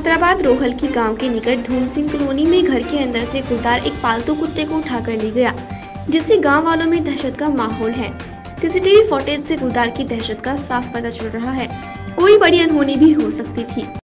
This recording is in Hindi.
हैदराबाद रोहल की गाँव के निकट धूम सिंह कॉलोनी में घर के अंदर से गुलदार एक पालतू कुत्ते को उठाकर ले गया, जिससे गाँव वालों में दहशत का माहौल है। सीसीटीवी फुटेज से गुलदार की दहशत का साफ़ पता चल रहा है। कोई बड़ी अनहोनी भी हो सकती थी।